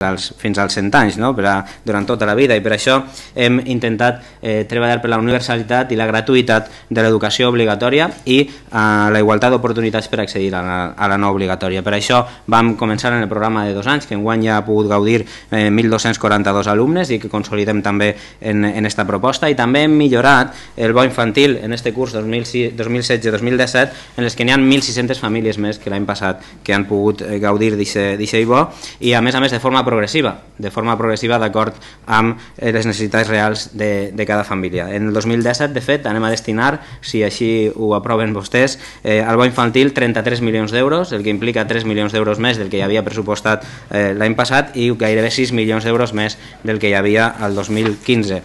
als, fins als 100 anys, no? per a, durant tota la vida, i per això hem intentat eh, treballar per la universalitat i la gratuïtat de l'educació obligatòria i eh, la igualtat d'oportunitats per accedir a la, a la no obligatòria. Per això vam començar en el programa de dos anys, que enguany ja ha pogut gaudir eh, 1.242 alumnes i que consolidem també en, en esta proposta, i també hem millorat el bo infantil en este curs 2016-2017, en les que n'hi ha 1.600 famílies més que l'any passat que han pogut eh, gaudir d'aquest bo, i a més a més de forma progressiva, de forma progressiva d'acord amb eh, les necessitats reals de, de cada família. En el 2017, de fet, anem a destinar, si així ho aproven vostès, eh, al bo infantil 33 milions d'euros, el que implica 3 milions d'euros més del que hi havia pressupostat eh, l'any passat i gairebé 6 milions d'euros més del que hi havia al 2015.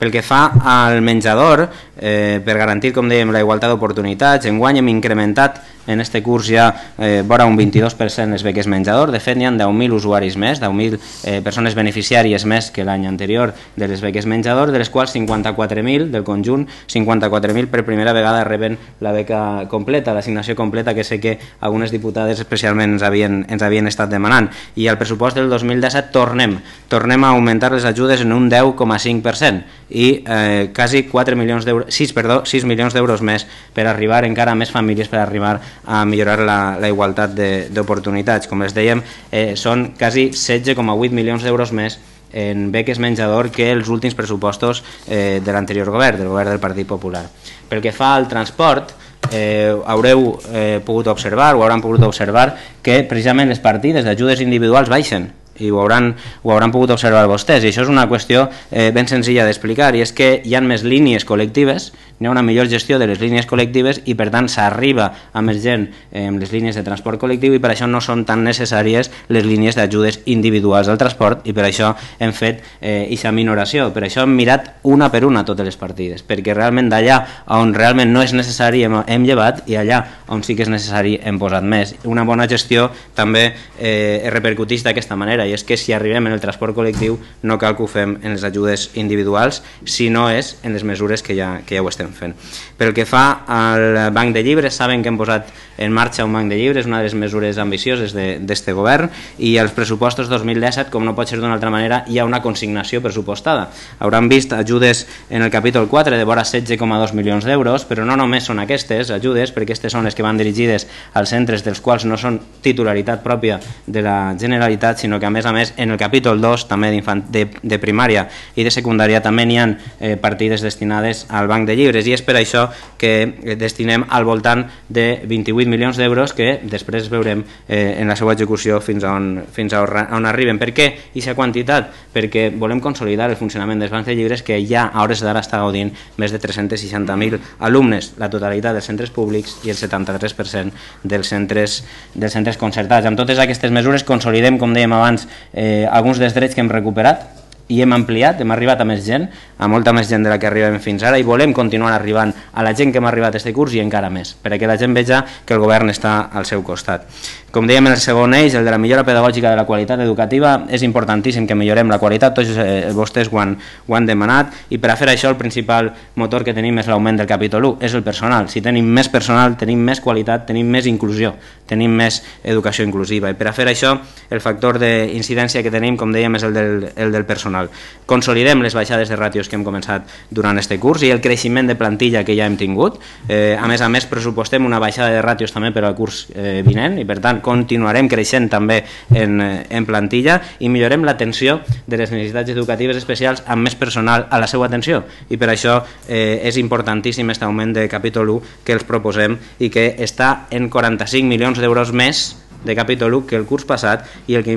Pel que fa al menjador, eh, per garantir, com dèiem, la igualtat d'oportunitats, enguany hem incrementat en este curs ja eh, vora un 22% les beques menjador, de fet n'hi ha 10.000 usuaris més, 10.000 eh, persones beneficiàries més que l'any anterior de les beques menjador, de les quals 54.000 del conjunt, 54.000 per primera vegada reben la beca completa, l'assignació completa que sé que algunes diputades especialment ens havien, ens havien estat demanant. I al pressupost del 2017 tornem, tornem a augmentar les ajudes en un 10,5% i eh, quasi 4 milions d'euros, 6, perdó, 6 milions d'euros més per arribar encara a més famílies per arribar a millorar la, la igualtat d'oportunitats. Com els dèiem, eh, són quasi 16,8 milions d'euros més en beques menjador que els últims pressupostos eh, de l'anterior govern, del govern del Partit Popular. Pel que fa al transport, eh, haureu eh, pogut observar o hauran pogut observar que precisament les partides d'ajudes individuals baixen i ho hauran, ho hauran pogut observar vostès i això és una qüestió eh, ben senzilla d'explicar i és que hi ha més línies col·lectives hi ha una millor gestió de les línies col·lectives i per tant s'arriba a més gent amb les línies de transport col·lectiu i per això no són tan necessàries les línies d'ajudes individuals al transport i per això hem fet eh, aquesta minoració. Per això hem mirat una per una totes les partides, perquè realment d'allà on realment no és necessari hem, hem llevat i allà on sí que és necessari hem posat més. Una bona gestió també eh, repercuteix d'aquesta manera i és que si arribem en el transport col·lectiu no cal que ho fem en les ajudes individuals, si no és en les mesures que ja, que ja ho estem fent. Pel que fa al banc de llibres, saben que hem posat en marxa un banc de llibres, una de les mesures ambicioses d'aquest govern, i als pressupostos 2017, com no pot ser d'una altra manera, hi ha una consignació pressupostada. Hauran vist ajudes en el capítol 4 de vora 16,2 milions d'euros, però no només són aquestes ajudes, perquè aquestes són les que van dirigides als centres dels quals no són titularitat pròpia de la Generalitat, sinó que a més a més en el capítol 2 també de, de primària i de secundària també n'hi ha eh, partides destinades al banc de llibres i és per això que destinem al voltant de 28 milions d'euros que després veurem eh, en la seva execució fins a on, fins a on arriben. Per què aquesta quantitat? Perquè volem consolidar el funcionament dels bancs de llibres que ja a hores d'ara està gaudint més de 360.000 alumnes, la totalitat dels centres públics i el 73% dels centres, dels centres concertats. Amb totes aquestes mesures consolidem, com dèiem abans, eh, alguns dels drets que hem recuperat, i hem ampliat, hem arribat a més gent, a molta més gent de la que arribem fins ara i volem continuar arribant a la gent que hem arribat a aquest curs i encara més, perquè la gent veja que el govern està al seu costat. Com dèiem en el segon eix, el de la millora pedagògica de la qualitat educativa, és importantíssim que millorem la qualitat, tots eh, vostès ho han, ho han demanat, i per a fer això el principal motor que tenim és l'augment del capítol 1, és el personal. Si tenim més personal, tenim més qualitat, tenim més inclusió, tenim més educació inclusiva, i per a fer això el factor d'incidència que tenim, com dèiem, és el del, el del personal. Consolidem les baixades de ràtios que hem començat durant este curs i el creixement de plantilla que ja hem tingut. Eh, a més a més, pressupostem una baixada de ràtios també per al curs eh, vinent, i per tant continuarem creixent també en, eh, en plantilla i millorem l'atenció de les necessitats educatives especials amb més personal a la seva atenció i per això eh, és importantíssim aquest augment de capítol 1 que els proposem i que està en 45 milions d'euros més de capítol 1 que el curs passat i el que,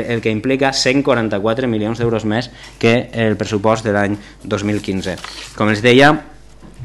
el que implica 144 milions d'euros més que el pressupost de l'any 2015. Com els deia,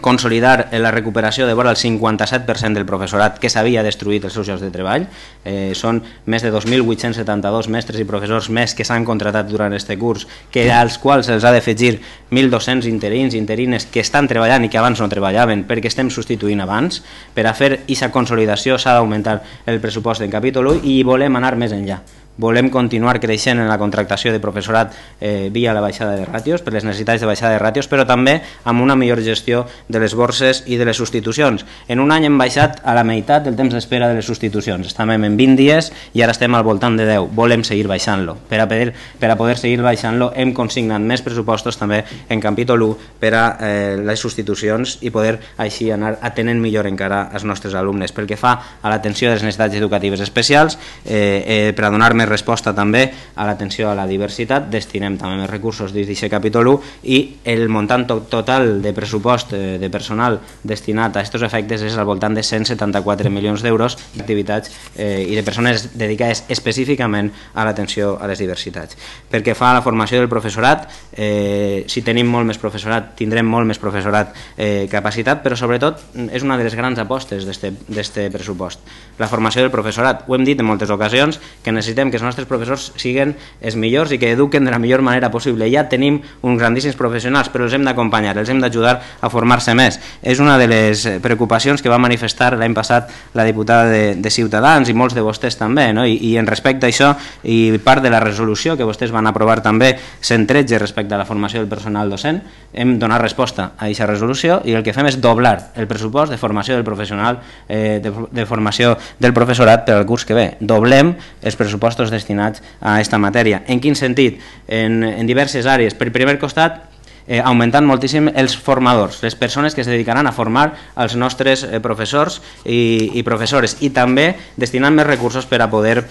consolidar la recuperació de vora el 57% del professorat que s'havia destruït els seus llocs de treball. Eh, són més de 2.872 mestres i professors més que s'han contratat durant aquest curs, que als quals se'ls ha d'afegir 1.200 interins, interines que estan treballant i que abans no treballaven perquè estem substituint abans. Per a fer aquesta consolidació s'ha d'augmentar el pressupost en capítol 1 i volem anar més enllà volem continuar creixent en la contractació de professorat eh, via la baixada de ràtios, per les necessitats de baixada de ràtios, però també amb una millor gestió de les borses i de les substitucions. En un any hem baixat a la meitat del temps d'espera de les substitucions. Estàvem en 20 dies i ara estem al voltant de 10. Volem seguir baixant-lo. Per, a poder, per a poder seguir baixant-lo hem consignat més pressupostos també en capítol 1 per a eh, les substitucions i poder així anar atenent millor encara als nostres alumnes. Pel que fa a l'atenció de les necessitats educatives especials, eh, eh, per a donar més resposta també a l'atenció a la diversitat, destinem també més recursos dins d'aquest capítol 1 i el muntant total de pressupost eh, de personal destinat a aquests efectes és al voltant de 174 milions d'euros d'activitats eh, i de persones dedicades específicament a l'atenció a les diversitats. Perquè fa a la formació del professorat, eh, si tenim molt més professorat, tindrem molt més professorat eh, capacitat, però sobretot és una de les grans apostes d'aquest pressupost. La formació del professorat. Ho hem dit en moltes ocasions, que necessitem que els nostres professors siguin els millors i que eduquen de la millor manera possible. Ja tenim uns grandíssims professionals, però els hem d'acompanyar, els hem d'ajudar a formar-se més. És una de les preocupacions que va manifestar l'any passat la diputada de, de Ciutadans i molts de vostès també, no? I, i en respecte a això, i part de la resolució que vostès van aprovar també, 113 respecte a la formació del personal docent, hem donat resposta a aquesta resolució i el que fem és doblar el pressupost de formació del professional, eh, de, de formació del professorat per al curs que ve. Doblem els pressupostos destinats a aquesta matèria. En quin sentit? En, en diverses àrees. Per primer costat, eh, augmentant moltíssim els formadors, les persones que es dedicaran a formar els nostres eh, professors i, i professores i també destinant més recursos per a poder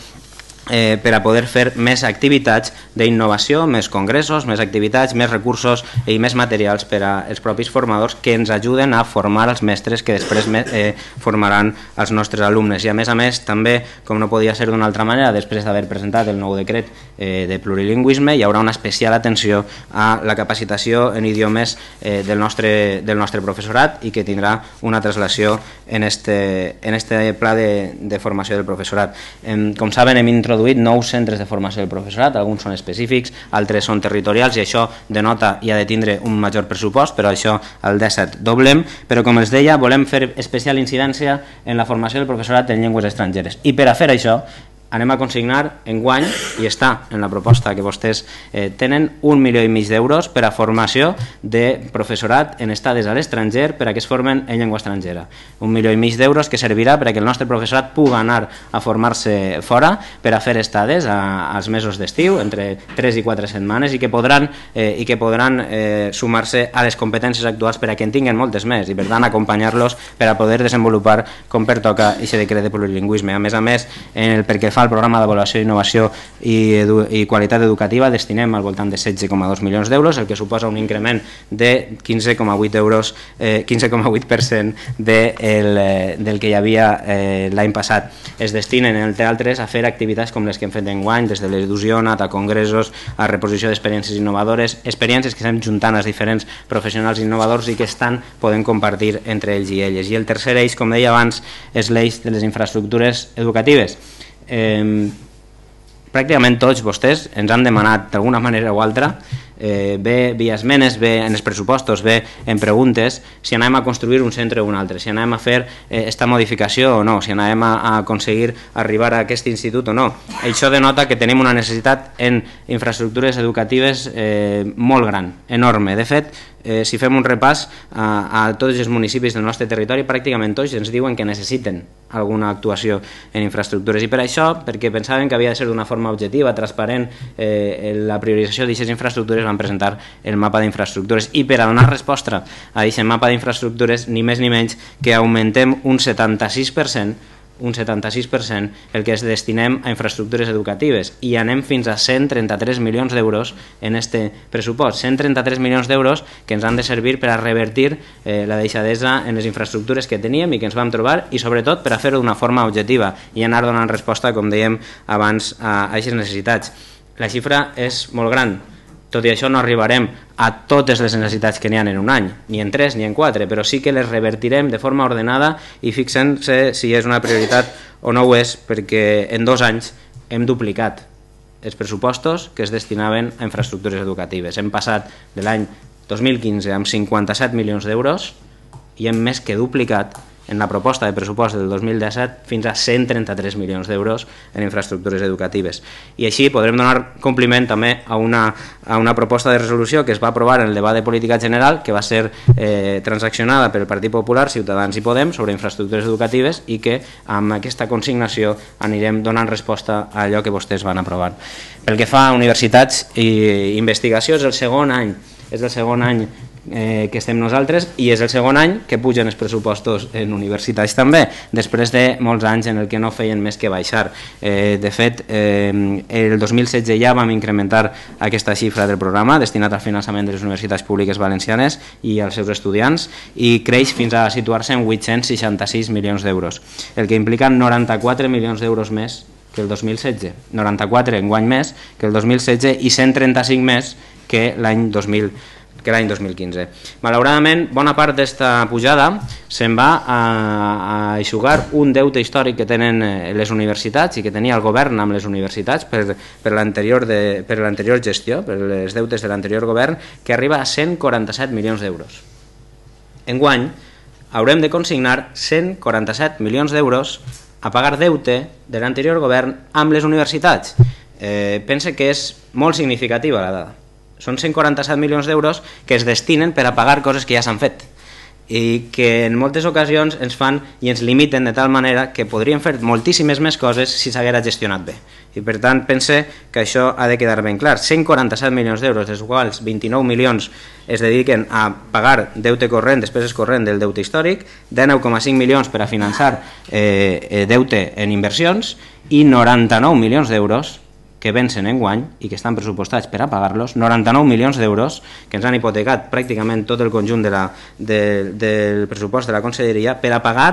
eh, per a poder fer més activitats d'innovació, més congressos, més activitats, més recursos i més materials per als propis formadors que ens ajuden a formar els mestres que després eh, formaran els nostres alumnes. I a més a més, també, com no podia ser d'una altra manera, després d'haver presentat el nou decret eh, de plurilingüisme, hi haurà una especial atenció a la capacitació en idiomes eh, del, nostre, del nostre professorat i que tindrà una traslació en este, en este pla de, de formació del professorat. Eh, com saben, hem introduït introduït nous centres de formació del professorat, alguns són específics, altres són territorials i això denota i ha de tindre un major pressupost, però això al 17 doblem, però com els deia, volem fer especial incidència en la formació del professorat en llengües estrangeres. I per a fer això anem a consignar en guany, i està en la proposta que vostès eh, tenen, un milió i mig d'euros per a formació de professorat en estades a l'estranger per a que es formen en llengua estrangera. Un milió i mig d'euros que servirà per a que el nostre professorat pugui anar a formar-se fora per a fer estades a, als mesos d'estiu, entre 3 i 4 setmanes, i que podran, eh, i que podran eh, sumar-se a les competències actuals per a que en tinguin moltes més, i per tant acompanyar-los per a poder desenvolupar com pertoca aquest decret de plurilingüisme. A més a més, en el perquè fa al programa d'avaluació, innovació i, i qualitat educativa destinem al voltant de 16,2 milions d'euros, el que suposa un increment de 15,8 euros, eh, 15,8% de el, eh, del que hi havia eh, l'any passat. Es destinen, entre altres, a fer activitats com les que hem fet enguany, des de l'edusió, a congressos, a reposició d'experiències innovadores, experiències que estem juntant als diferents professionals innovadors i que estan poden compartir entre ells i elles. I el tercer eix, com deia abans, és l'eix de les infraestructures educatives eh, pràcticament tots vostès ens han demanat d'alguna manera o altra eh, bé via esmenes, bé en els pressupostos, bé en preguntes, si anem a construir un centre o un altre, si anem a fer eh, esta modificació o no, si anem a, a aconseguir arribar a aquest institut o no. Això denota que tenim una necessitat en infraestructures educatives eh, molt gran, enorme. De fet, eh, si fem un repàs a, a tots els municipis del nostre territori, pràcticament tots ens diuen que necessiten alguna actuació en infraestructures. I per això, perquè pensaven que havia de ser d'una forma objectiva, transparent, eh, la priorització d'aquestes infraestructures van presentar el mapa d'infraestructures. I per a donar resposta a aquest mapa d'infraestructures, ni més ni menys que augmentem un 76% un 76% el que es destinem a infraestructures educatives i anem fins a 133 milions d'euros en este pressupost. 133 milions d'euros que ens han de servir per a revertir eh, la deixadesa en les infraestructures que teníem i que ens vam trobar i sobretot per a fer-ho d'una forma objectiva i anar donant resposta, com dèiem abans, a aquestes necessitats. La xifra és molt gran, tot i això no arribarem a totes les necessitats que n'hi ha en un any, ni en tres ni en quatre, però sí que les revertirem de forma ordenada i fixem-se si és una prioritat o no ho és, perquè en dos anys hem duplicat els pressupostos que es destinaven a infraestructures educatives. Hem passat de l'any 2015 amb 57 milions d'euros i hem més que duplicat en la proposta de pressupost del 2017 fins a 133 milions d'euros en infraestructures educatives. I així podrem donar compliment també a una, a una proposta de resolució que es va aprovar en el debat de política general que va ser eh, transaccionada pel Partit Popular, Ciutadans i Podem sobre infraestructures educatives i que amb aquesta consignació anirem donant resposta a allò que vostès van aprovar. Pel que fa a universitats i investigació és el segon any és el segon any eh, que estem nosaltres i és el segon any que pugen els pressupostos en universitats també, després de molts anys en el que no feien més que baixar. Eh, de fet, eh, el 2016 ja vam incrementar aquesta xifra del programa destinat al finançament de les universitats públiques valencianes i als seus estudiants i creix fins a situar-se en 866 milions d'euros, el que implica 94 milions d'euros més que el 2016, 94 en guany més que el 2016 i 135 més que l'any 2016 que l'any 2015. Malauradament, bona part d'esta pujada se'n va a, a aixugar un deute històric que tenen eh, les universitats i que tenia el govern amb les universitats per, per l'anterior gestió, per les deutes de l'anterior govern, que arriba a 147 milions d'euros. Enguany, haurem de consignar 147 milions d'euros a pagar deute de l'anterior govern amb les universitats. Eh, pense que és molt significativa la dada són 147 milions d'euros que es destinen per a pagar coses que ja s'han fet i que en moltes ocasions ens fan i ens limiten de tal manera que podríem fer moltíssimes més coses si s'haguera gestionat bé. I per tant pense que això ha de quedar ben clar. 147 milions d'euros, dels quals 29 milions es dediquen a pagar deute corrent, despeses corrent del deute històric, 19,5 milions per a finançar eh, eh, deute en inversions i 99 milions d'euros que vencen en guany i que estan pressupostats per a pagar-los, 99 milions d'euros que ens han hipotecat pràcticament tot el conjunt de la, de, del pressupost de la Conselleria per a pagar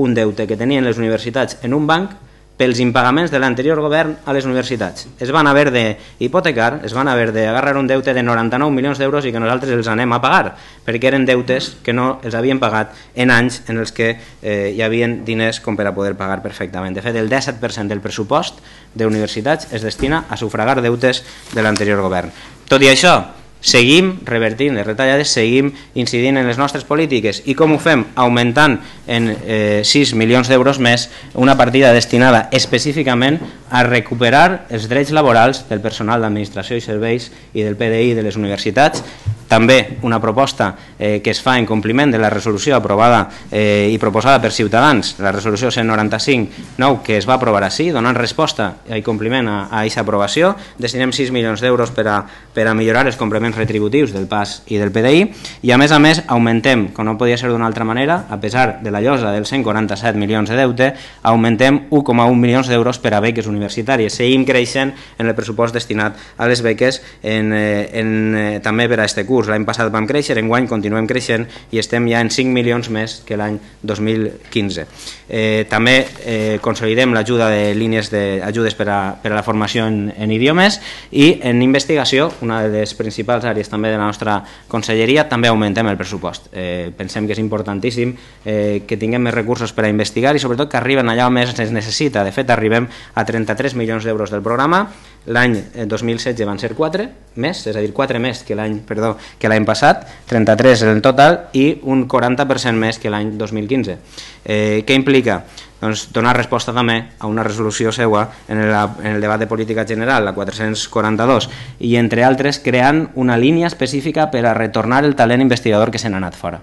un deute que tenien les universitats en un banc pels impagaments de l'anterior govern a les universitats. Es van haver d'hipotecar, es van haver d'agarrar un deute de 99 milions d'euros i que nosaltres els anem a pagar, perquè eren deutes que no els havien pagat en anys en els que eh, hi havia diners com per a poder pagar perfectament. De fet, el 17% del pressupost d'universitats es destina a sufragar deutes de l'anterior govern. Tot i això, seguim revertint les retallades, seguim incidint en les nostres polítiques. I com ho fem? Augmentant en eh, 6 milions d'euros més una partida destinada específicament a recuperar els drets laborals del personal d'administració i serveis i del PDI de les universitats també una proposta eh, que es fa en compliment de la resolució aprovada eh, i proposada per Ciutadans, la resolució 195-9, que es va aprovar així, donant resposta i compliment a aquesta aprovació. Destinem 6 milions d'euros per, a, per a millorar els complements retributius del PAS i del PDI i a més a més augmentem, com no podia ser d'una altra manera, a pesar de la llosa dels 147 milions de deute, augmentem 1,1 milions d'euros per a beques universitàries. Seguim creixent en el pressupost destinat a les beques en, eh, en, eh, també per a aquest curs curs. L'any passat vam créixer, enguany continuem creixent i estem ja en 5 milions més que l'any 2015. Eh, també eh, consolidem l'ajuda de línies d'ajudes per, a, per a la formació en, en idiomes i en investigació, una de les principals àrees també de la nostra conselleria, també augmentem el pressupost. Eh, pensem que és importantíssim eh, que tinguem més recursos per a investigar i sobretot que arriben allà on més es necessita. De fet, arribem a 33 milions d'euros del programa, l'any 2016 van ser 4 més, és a dir, 4 més que l'any perdó que l'any passat, 33 en total i un 40% més que l'any 2015. Eh, què implica? Doncs donar resposta també a una resolució seua en el, en el debat de política general, la 442, i entre altres creant una línia específica per a retornar el talent investigador que se n'ha anat fora.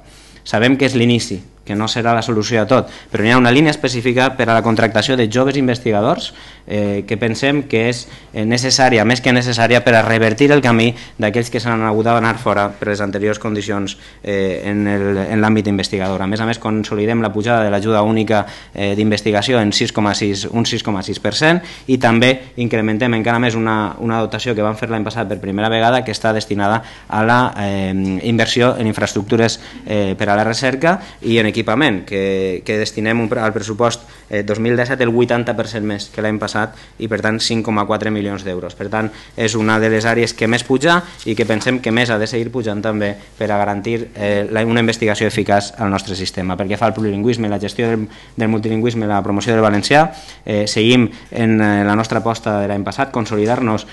Sabem que és l'inici, que no serà la solució a tot, però hi ha una línia específica per a la contractació de joves investigadors eh, que pensem que és eh, necessària, més que necessària, per a revertir el camí d'aquells que s'han hagut d'anar fora per les anteriors condicions eh, en l'àmbit investigador. A més a més, consolidem la pujada de l'ajuda única eh, d'investigació en 6,6 un 6,6% i també incrementem encara més una, una dotació que vam fer l'any passat per primera vegada que està destinada a la eh, inversió en infraestructures eh, per a la recerca i en equipament, que, que destinem un, al pressupost eh, 2017 el 80% més que l'any passat i per tant 5,4 milions d'euros. Per tant, és una de les àrees que més puja i que pensem que més ha de seguir pujant també per a garantir eh, una investigació eficaç al nostre sistema. Perquè fa el plurilingüisme, la gestió del, del multilingüisme, la promoció del valencià, eh, seguim en eh, la nostra aposta de l'any passat, consolidar-nos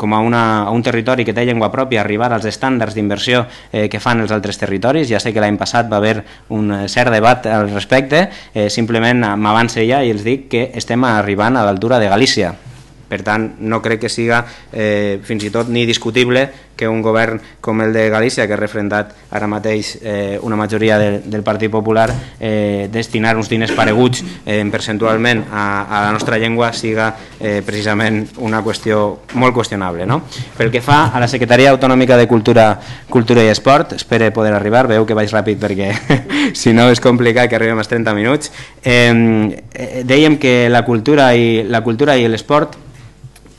com a, una, a un territori que té llengua pròpia, arribar als estàndards d'inversió eh, que fan els altres territoris. Ja sé que l'any passat va haver un cert debat al respecte, eh, simplement m'avance ja i els dic que estem arribant a l'altura de Galícia. Per tant, no crec que siga eh, fins i tot ni discutible que un govern com el de Galícia, que ha refrendat ara mateix eh, una majoria de, del Partit Popular, eh, destinar uns diners pareguts eh, percentualment a, a la nostra llengua siga eh, precisament una qüestió molt qüestionable. No? Pel que fa a la Secretaria Autonòmica de Cultura, Cultura i Esport, espero poder arribar, veu que vaig ràpid perquè si no és complicat que arribem als 30 minuts. Eh, dèiem que la cultura i la cultura i l'esport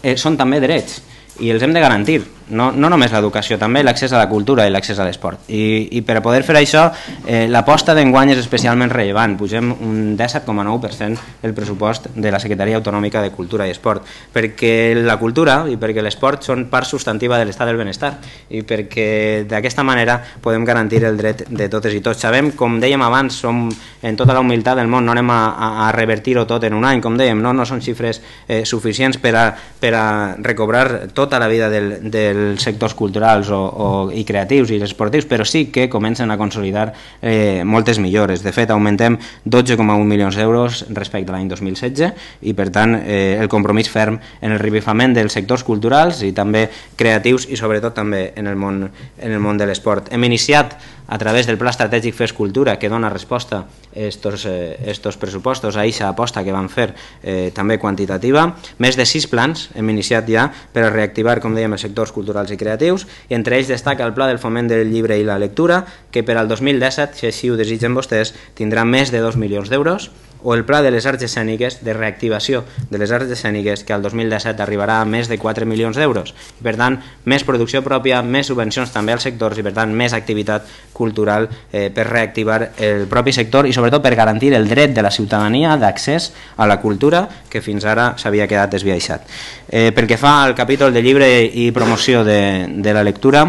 eh, són també drets i els hem de garantir no, no només l'educació, també l'accés a la cultura i l'accés a l'esport. I, I per a poder fer això, eh, l'aposta d'enguany és especialment rellevant. Pugem un 17,9% el pressupost de la Secretaria Autonòmica de Cultura i Esport, perquè la cultura i perquè l'esport són part substantiva de l'estat del benestar i perquè d'aquesta manera podem garantir el dret de totes i tots. Sabem, com dèiem abans, som en tota la humilitat del món, no anem a, a, a revertir-ho tot en un any, com dèiem, no, no són xifres eh, suficients per a, per a recobrar tota la vida del, del els sectors culturals o, o, i creatius i esportius, però sí que comencen a consolidar eh, moltes millores. De fet, augmentem 12,1 milions d'euros respecte a l'any 2016 i, per tant, eh, el compromís ferm en el revifament dels sectors culturals i també creatius i, sobretot, també en el món, en el món de l'esport. Hem iniciat a través del Pla Estratègic Fes Cultura, que dona resposta a estos, eh, estos pressupostos, a aquesta aposta que van fer eh, també quantitativa. Més de sis plans hem iniciat ja per a reactivar, com dèiem, els sectors culturals i creatius, i entre ells destaca el Pla del Foment del Llibre i la Lectura, que per al 2017, si així ho desitgen vostès, tindrà més de 2 milions d'euros, o el Pla de les Arts Escèniques de reactivació de les arts escèniques que al 2017 arribarà a més de 4 milions d'euros. Per tant, més producció pròpia, més subvencions també als sectors i per tant més activitat cultural eh, per reactivar el propi sector i sobretot per garantir el dret de la ciutadania d'accés a la cultura que fins ara s'havia quedat desviaixat. Eh, pel que fa al capítol de llibre i promoció de, de la lectura,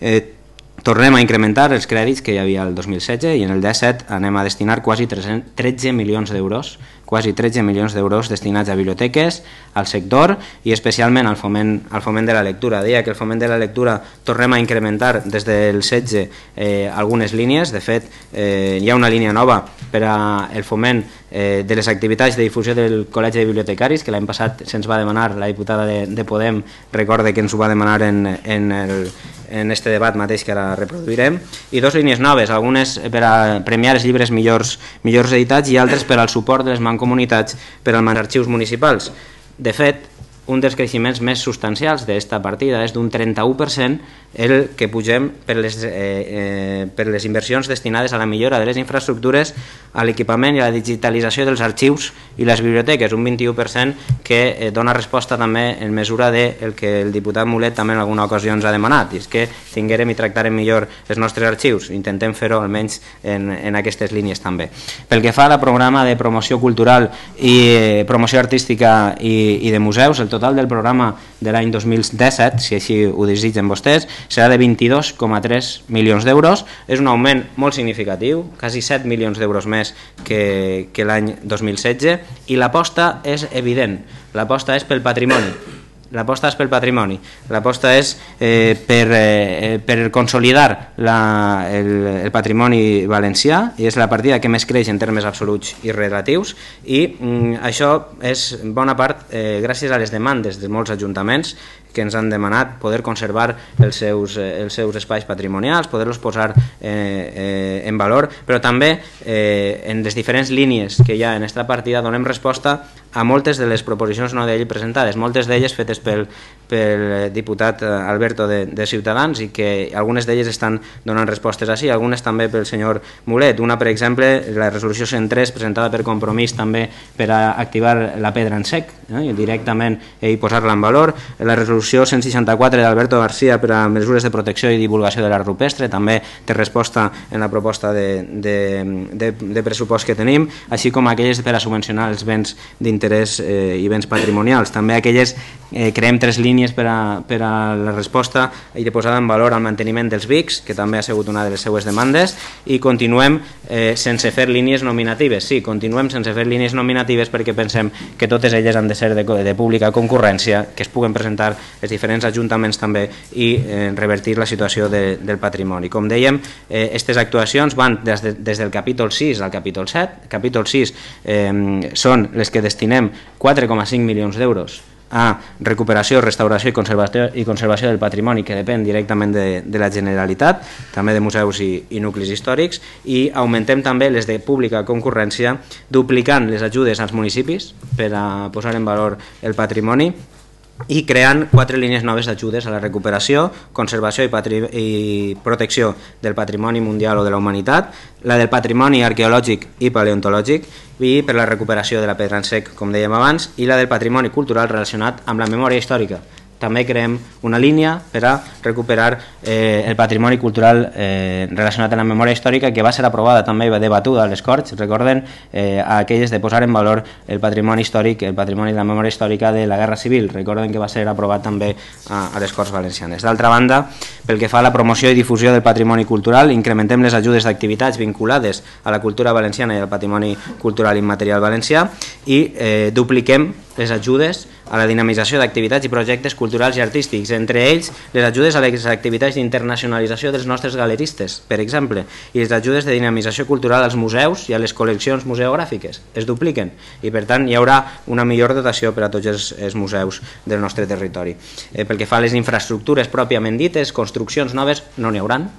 eh, Tornem a incrementar els crèdits que hi havia el 2016 i en el 17 anem a destinar quasi 13 milions d'euros quasi 13 milions d'euros destinats a biblioteques, al sector i especialment al foment, al foment de la lectura. Deia que el foment de la lectura tornem a incrementar des del 16 eh, algunes línies, de fet eh, hi ha una línia nova per al foment eh, de les activitats de difusió del Col·legi de Bibliotecaris, que l'any passat se'ns va demanar, la diputada de, de Podem recorde que ens ho va demanar en, en, el, en este debat mateix que ara reproduirem, i dos línies noves, algunes per a premiar els llibres millors, millors editats i altres per al suport de les mancomunitats per als arxius municipals. De fet, un dels creixements més substancials d'aquesta partida és d'un 31% el que pugem per les, eh, eh, per les inversions destinades a la millora de les infraestructures, a l'equipament i a la digitalització dels arxius i les biblioteques, un 21% que eh, dona resposta també en mesura de el que el diputat Mulet també en alguna ocasió ens ha demanat, i és que tinguérem i tractarem millor els nostres arxius, intentem fer-ho almenys en, en aquestes línies també. Pel que fa a la programa de promoció cultural i eh, promoció artística i, i de museus, el total del programa de l'any 2017, si així ho desitgen vostès, serà de 22,3 milions d'euros. És un augment molt significatiu, quasi 7 milions d'euros més que, que l'any 2016, i l'aposta és evident, l'aposta és pel patrimoni L'aposta és pel patrimoni, l'aposta és eh, per, eh, per consolidar la, el, el patrimoni valencià i és la partida que més creix en termes absoluts i relatius i mm, això és bona part eh, gràcies a les demandes de molts ajuntaments que ens han demanat poder conservar els seus, eh, els seus espais patrimonials, poder-los posar eh, eh, en valor, però també eh, en les diferents línies que hi ha en aquesta partida donem resposta a moltes de les proposicions no d'ell presentades, moltes d'elles fetes pel, pel diputat Alberto de, de Ciutadans i que algunes d'elles estan donant respostes així, algunes també pel senyor Mulet. Una, per exemple, la resolució 103 presentada per Compromís també per a activar la pedra en sec, eh, directament i posar-la en valor. La resolució 164 d'Alberto García per a mesures de protecció i divulgació de l'art rupestre, també té resposta en la proposta de, de, de, de pressupost que tenim, així com aquelles per a subvencionar els béns d'interès d'interès eh, i béns patrimonials. També aquelles, eh, creem tres línies per a, per a la resposta i de posada en valor al manteniment dels BICs, que també ha sigut una de les seues demandes, i continuem eh, sense fer línies nominatives. Sí, continuem sense fer línies nominatives perquè pensem que totes elles han de ser de, de pública concurrència, que es puguen presentar els diferents ajuntaments també i eh, revertir la situació de, del patrimoni. Com dèiem, eh, aquestes actuacions van des, de, des del capítol 6 al capítol 7. Capítol 6 eh, són les que destinem 4,5 milions d'euros a recuperació, restauració i conservació, i conservació del patrimoni que depèn directament de, de la Generalitat, també de museus i, i nuclis històrics, i augmentem també les de pública concurrència, duplicant les ajudes als municipis per a posar en valor el patrimoni i creant quatre línies noves d'ajudes a la recuperació, conservació i, i protecció del patrimoni mundial o de la humanitat, la del patrimoni arqueològic i paleontològic i per la recuperació de la pedra en sec, com dèiem abans, i la del patrimoni cultural relacionat amb la memòria històrica, també creem una línia per a recuperar eh, el patrimoni cultural eh, relacionat amb la memòria històrica que va ser aprovada també i debatuda a les Corts, recorden eh, aquelles de posar en valor el patrimoni històric, el patrimoni de la memòria històrica de la Guerra Civil, recorden que va ser aprovat també a, a les Corts Valencianes. D'altra banda, pel que fa a la promoció i difusió del patrimoni cultural, incrementem les ajudes d'activitats vinculades a la cultura valenciana i al patrimoni cultural immaterial valencià i eh, dupliquem les ajudes a la dinamització d'activitats i projectes culturals i artístics, entre ells les ajudes a les activitats d'internacionalització dels nostres galeristes, per exemple, i les ajudes de dinamització cultural als museus i a les col·leccions museogràfiques, es dupliquen i per tant hi haurà una millor dotació per a tots els, els museus del nostre territori. Eh, pel que fa a les infraestructures pròpiament dites, construccions noves no n'hi hauran,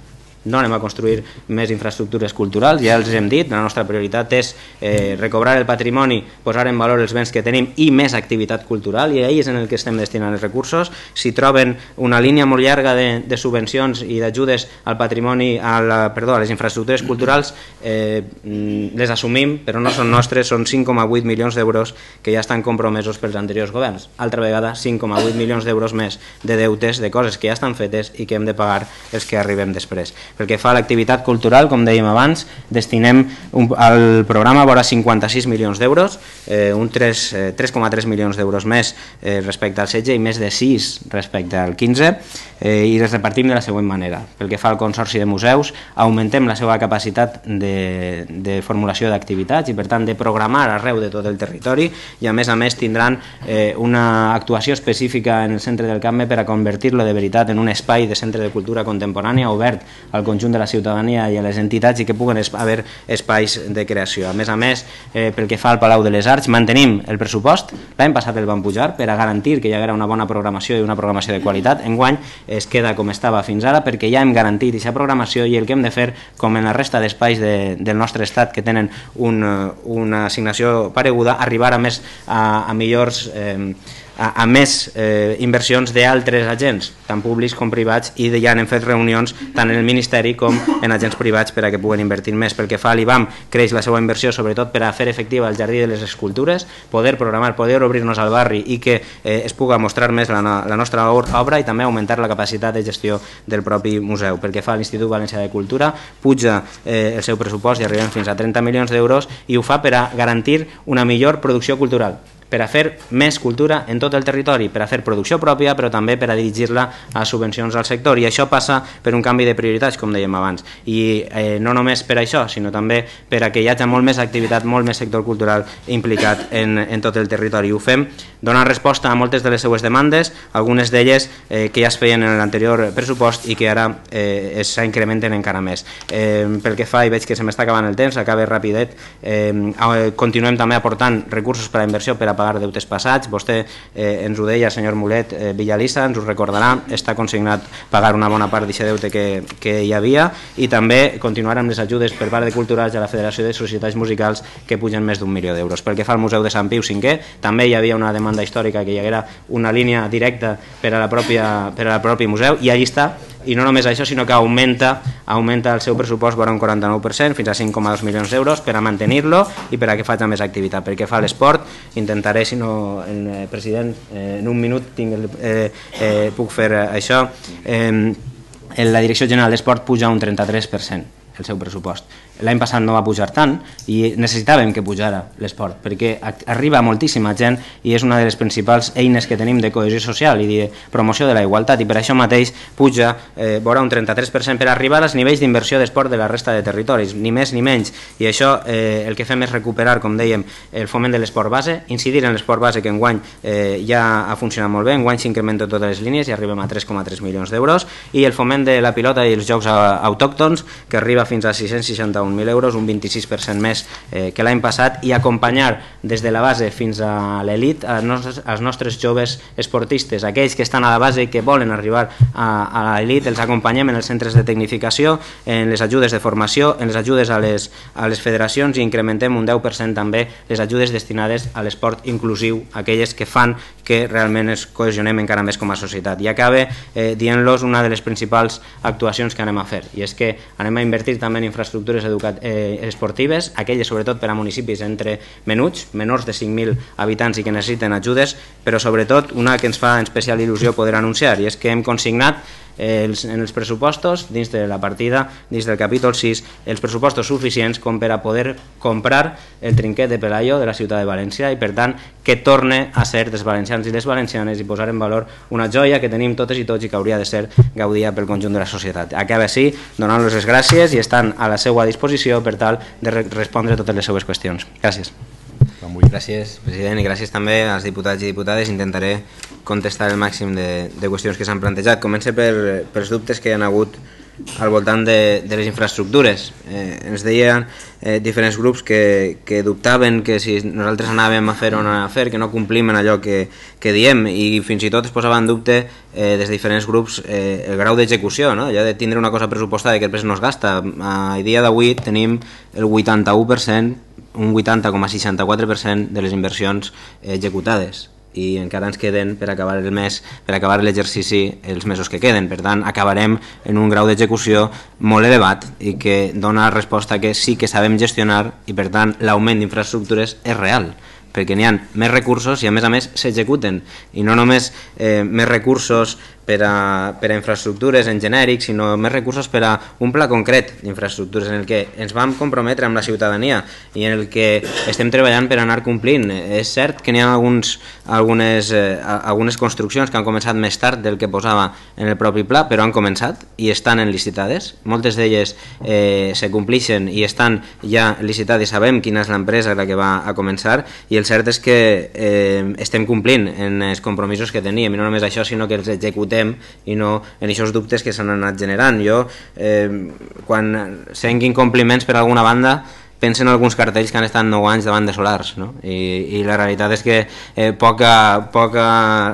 no anem a construir més infraestructures culturals, ja els hem dit, la nostra prioritat és eh, recobrar el patrimoni, posar en valor els béns que tenim i més activitat cultural, i ahir és en el que estem destinant els recursos. Si troben una línia molt llarga de, de subvencions i d'ajudes al patrimoni, a, la, perdó, a les infraestructures culturals, eh, les assumim, però no són nostres, són 5,8 milions d'euros que ja estan compromesos pels anteriors governs. Altra vegada, 5,8 milions d'euros més de deutes, de coses que ja estan fetes i que hem de pagar els que arribem després. Pel que fa a l'activitat cultural, com dèiem abans, destinem un, al programa vora 56 milions d'euros, eh, un 3,3 eh, milions d'euros més eh, respecte al 16 i més de 6 respecte al 15, eh, i les repartim de la següent manera. Pel que fa al Consorci de Museus, augmentem la seva capacitat de, de formulació d'activitats i per tant de programar arreu de tot el territori i a més a més tindran eh, una actuació específica en el centre del Camp per a convertir-lo de veritat en un espai de centre de cultura contemporània obert al conjunt de la ciutadania i a les entitats i que puguen haver espais de creació. A més a més, eh, pel que fa al Palau de les Arts, mantenim el pressupost, l'any passat el vam pujar per a garantir que hi haguera una bona programació i una programació de qualitat. Enguany es queda com estava fins ara perquè ja hem garantit aquesta programació i el que hem de fer, com en la resta d'espais de, del nostre estat que tenen un, una assignació pareguda, arribar a més a, a millors eh, a, a més eh, inversions d'altres agents, tant públics com privats, i ja hem fet reunions tant en el Ministeri com en agents privats per a que puguen invertir més. Pel que fa a l'IBAM, creix la seva inversió sobretot per a fer efectiva el Jardí de les Escultures, poder programar, poder obrir-nos al barri i que eh, es puga mostrar més la, la nostra obra i també augmentar la capacitat de gestió del propi museu. Pel que fa a l'Institut Valencià de Cultura, puja eh, el seu pressupost i arribem fins a 30 milions d'euros i ho fa per a garantir una millor producció cultural per a fer més cultura en tot el territori, per a fer producció pròpia, però també per a dirigir-la a subvencions al sector. I això passa per un canvi de prioritats, com dèiem abans. I eh, no només per això, sinó també per a que hi hagi molt més activitat, molt més sector cultural implicat en, en tot el territori. Ho fem donant resposta a moltes de les seues demandes, algunes d'elles eh, que ja es feien en l'anterior pressupost i que ara eh, s'incrementen encara més. Eh, pel que fa, i veig que se m'està acabant el temps, acaba rapidet, eh, continuem també aportant recursos per a inversió per a pagar deutes passats. Vostè eh, ens ho deia, senyor Mulet, eh, Villalissa, ens ho recordarà, està consignat pagar una bona part d'aquest deute que, que hi havia i també continuar amb les ajudes per part de Culturals a la Federació de Societats Musicals que pugen més d'un milió d'euros. Pel que fa al Museu de Sant Piu V, també hi havia una demanda històrica que hi haguera una línia directa per a la pròpia, per a la propi museu i allà està i no només això, sinó que augmenta, augmenta el seu pressupost per un 49%, fins a 5,2 milions d'euros per a mantenir-lo i per a que faci més activitat. Perquè fa l'esport, intentaré, si no, el eh, president, eh, en un minut tinc el, eh, eh, puc fer això, eh, la Direcció General d'Esport puja un 33% el seu pressupost l'any passat no va pujar tant i necessitàvem que pujara l'esport perquè arriba moltíssima gent i és una de les principals eines que tenim de cohesió social i de promoció de la igualtat. I per això mateix puja eh, vora un 33% per arribar als nivells d'inversió d'esport de la resta de territoris, ni més ni menys. I això eh, el que fem és recuperar com dèiem el foment de l'esport base incidir en l'esport base que enguany eh, ja ha funcionat molt bé, enguany s'incrementa totes les línies i arribem a 3,3 milions d'euros. I el foment de la pilota i els jocs autòctons que arriba fins a 661 1.000 euros, un 26% més eh, que l'any passat, i acompanyar des de la base fins a l'elit als nostres, nostres joves esportistes, aquells que estan a la base i que volen arribar a, a l'elit, els acompanyem en els centres de tecnificació, en les ajudes de formació, en les ajudes a les, a les federacions i incrementem un 10% també les ajudes destinades a l'esport inclusiu, aquelles que fan que realment es cohesionem encara més com a societat. I acabe eh, dient-los una de les principals actuacions que anem a fer, i és que anem a invertir també en infraestructures educatives eh, esportives, aquelles sobretot per a municipis entre menuts, menors de 5.000 habitants i que necessiten ajudes, però sobretot una que ens fa en especial il·lusió poder anunciar, i és que hem consignat els, en els pressupostos, dins de la partida, dins del capítol 6, els pressupostos suficients com per a poder comprar el trinquet de Pelayo de la ciutat de València i per tant que torne a ser dels valencians i les valencianes i posar en valor una joia que tenim totes i tots i que hauria de ser gaudida pel conjunt de la societat. Acaba així donant-los les gràcies i estan a la seva disposició per tal de respondre totes les seues qüestions. Gràcies. Gràcies, president, i gràcies també als diputats i diputades. Intentaré contestar el màxim de, de qüestions que s'han plantejat. Comença per, pels dubtes que hi ha hagut al voltant de, de les infraestructures. Eh, ens deien eh, diferents grups que, que dubtaven que si nosaltres anàvem a fer o no a fer, que no complim en allò que, que diem i fins i tot es posava en dubte eh, des de diferents grups eh, el grau d'execució, no? allò de tindre una cosa pressupostada que després no es gasta. A dia d'avui tenim el 81% un 80,64% de les inversions executades i encara ens queden per acabar el mes, per acabar l'exercici els mesos que queden. Per tant, acabarem en un grau d'execució molt elevat i que dona resposta que sí que sabem gestionar i per tant l'augment d'infraestructures és real perquè n'hi ha més recursos i a més a més s'executen i no només eh, més recursos per a, per a infraestructures en genèric, sinó més recursos per a un pla concret d'infraestructures en el que ens vam comprometre amb la ciutadania i en el que estem treballant per anar complint. És cert que n'hi ha alguns, algunes, eh, algunes construccions que han començat més tard del que posava en el propi pla, però han començat i estan en licitades. Moltes d'elles eh, se complixen i estan ja licitades i sabem quina és l'empresa la que va a començar i el cert és que eh, estem complint en els compromisos que teníem i no només això, sinó que els executem estem i no en aquests dubtes que s'han anat generant. Jo, eh, quan sent incompliments per alguna banda, penso en alguns cartells que han estat 9 anys davant de solars no? I, i la realitat és que eh, poca, poca,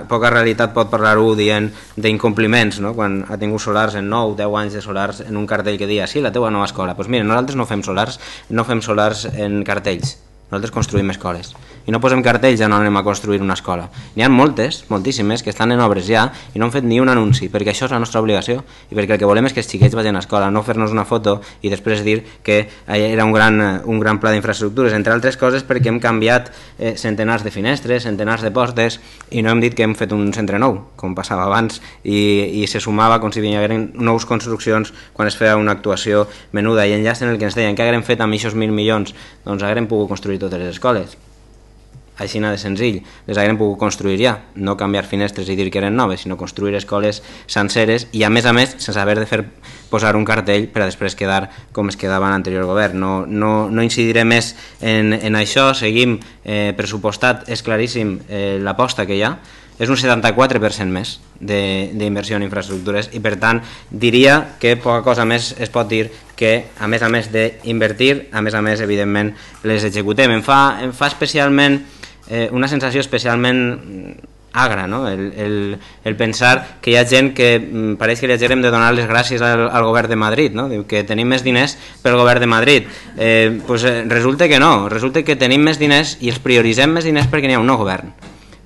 poca realitat pot parlar-ho dient d'incompliments no? quan ha tingut solars en 9 10 anys de solars en un cartell que dia sí, la teua nova escola, doncs pues mira, nosaltres no fem solars no fem solars en cartells nosaltres construïm escoles i no posem cartells ja no anem a construir una escola. N'hi ha moltes, moltíssimes, que estan en obres ja i no han fet ni un anunci, perquè això és la nostra obligació i perquè el que volem és que els xiquets vagin a escola, no fer-nos una foto i després dir que era un gran, un gran pla d'infraestructures, entre altres coses perquè hem canviat eh, centenars de finestres, centenars de postes i no hem dit que hem fet un centre nou, com passava abans, i, i se sumava com si hi haguessin nous construccions quan es feia una actuació menuda. I enllaç en el que ens deien que haguem fet amb aquests mil milions, doncs haguem pogut construir totes les escoles així de senzill, les haguem pogut construir ja, no canviar finestres i dir que eren noves, sinó construir escoles senceres i a més a més sense haver de fer posar un cartell per a després quedar com es quedava l'anterior govern. No, no, no incidiré més en, en això, seguim eh, pressupostat, és claríssim eh, l'aposta que hi ha, és un 74% més d'inversió en infraestructures i per tant diria que poca cosa més es pot dir que a més a més d'invertir, a més a més evidentment les executem. Em fa, em fa especialment eh, una sensació especialment agra, no? el, el, el pensar que hi ha gent que mm, pareix que li haguem de donar les gràcies al, al govern de Madrid, no? Diu que tenim més diners pel govern de Madrid. Eh, pues, eh, resulta que no, resulta que tenim més diners i els prioritzem més diners perquè n'hi ha un nou govern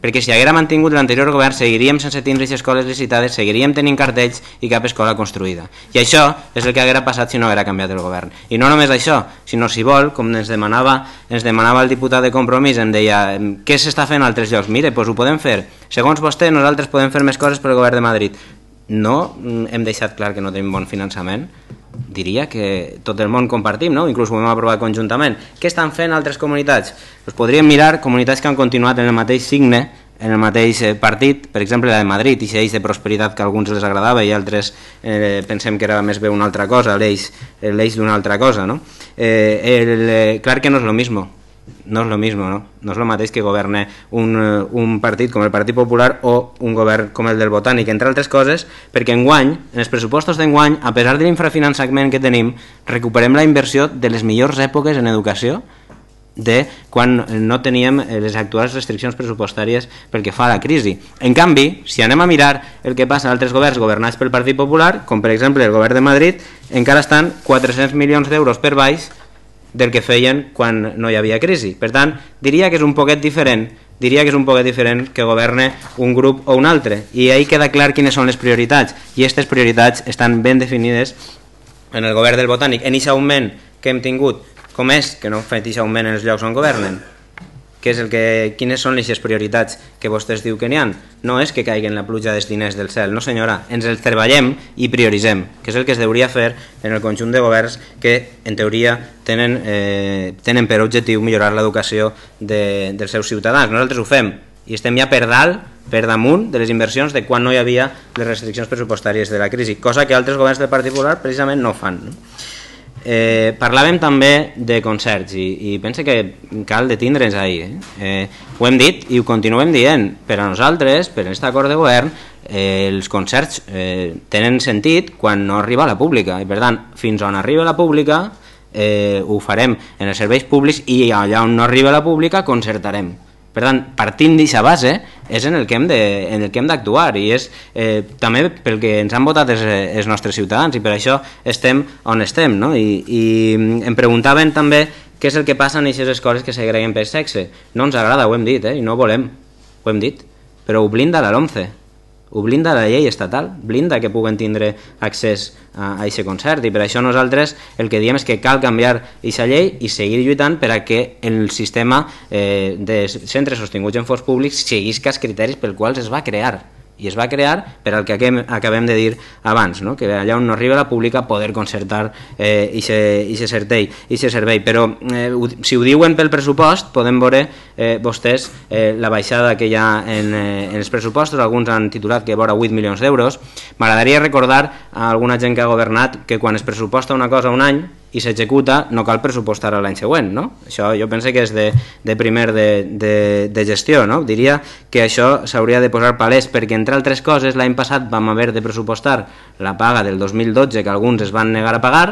perquè si haguera mantingut l'anterior govern seguiríem sense tindre escoles licitades, seguiríem tenint cartells i cap escola construïda. I això és el que haguera passat si no haguera canviat el govern. I no només això, sinó si vol, com ens demanava, ens demanava el diputat de Compromís, em deia què s'està fent a altres llocs? Mire, doncs ho podem fer. Segons vostè, nosaltres podem fer més coses per el govern de Madrid. No hem deixat clar que no tenim bon finançament diria que tot el món compartim, no? inclús ho hem aprovat conjuntament. Què estan fent altres comunitats? Pues podríem mirar comunitats que han continuat en el mateix signe, en el mateix eh, partit, per exemple la de Madrid, i l'eix de prosperitat que a alguns els agradava i altres eh, pensem que era més bé una altra cosa, l'eix d'una altra cosa. No? Eh, el, eh, clar que no és lo mismo, no és lo mismo, no? No és lo mateix que governe un, eh, un partit com el Partit Popular o un govern com el del Botànic, entre altres coses, perquè enguany, en els pressupostos d'enguany, a pesar de l'infrafinançament que tenim, recuperem la inversió de les millors èpoques en educació de quan no teníem les actuals restriccions pressupostàries pel que fa a la crisi. En canvi, si anem a mirar el que passa en altres governs governats pel Partit Popular, com per exemple el govern de Madrid, encara estan 400 milions d'euros per baix del que feien quan no hi havia crisi. Per tant, diria que és un poquet diferent diria que és un poquet diferent que governe un grup o un altre. I ahí queda clar quines són les prioritats. I aquestes prioritats estan ben definides en el govern del Botànic en aquest augment que hem tingut. Com és que no fet aquest augment en els llocs on governen que és el que, quines són les prioritats que vostès diu que n'hi ha. No és que caiguen la pluja dels diners del cel, no senyora, ens els treballem i prioritzem, que és el que es deuria fer en el conjunt de governs que en teoria tenen, eh, tenen per objectiu millorar l'educació de, dels seus ciutadans. Nosaltres ho fem i estem ja per dalt, per damunt de les inversions de quan no hi havia les restriccions pressupostàries de la crisi, cosa que altres governs del Partit Popular precisament no fan. No? Eh, parlàvem també de concerts i, i pense que cal detindre'ns ahir. Eh? Eh, ho hem dit i ho continuem dient. Per a nosaltres, per a aquest acord de govern, eh, els concerts eh, tenen sentit quan no arriba a la pública. I per tant, fins on arriba la pública eh, ho farem en els serveis públics i allà on no arriba la pública concertarem. Per tant, partint d'aquesta base és en el que hem de, en el que hem d'actuar i és eh, també pel que ens han votat els, els nostres ciutadans i per això estem on estem. No? I, I em preguntaven també què és el que passa en aquestes escoles que segreguen per sexe. No ens agrada, ho hem dit, eh? i no volem, ho hem dit, però ho blinda la LOMCE ho blinda la llei estatal, blinda que puguen tindre accés a aquest concert i per això nosaltres el que diem és que cal canviar aquesta llei i seguir lluitant per a que el sistema eh, de centres sostinguts en fons públics seguisca els criteris pel quals es va crear i es va crear per al que acabem de dir abans, no? que allà on no arriba la pública poder concertar eh, i se servei, se servei. Però eh, si ho diuen pel pressupost, podem veure eh, vostès eh, la baixada que hi ha en, eh, en els pressupostos, alguns han titulat que vora 8 milions d'euros. M'agradaria recordar a alguna gent que ha governat que quan es pressuposta una cosa un any, i s'executa, no cal pressupostar l'any següent, no? Això jo penso que és de, de primer de, de, de gestió, no? Diria que això s'hauria de posar palès perquè, entre altres coses, l'any passat vam haver de pressupostar la paga del 2012 que alguns es van negar a pagar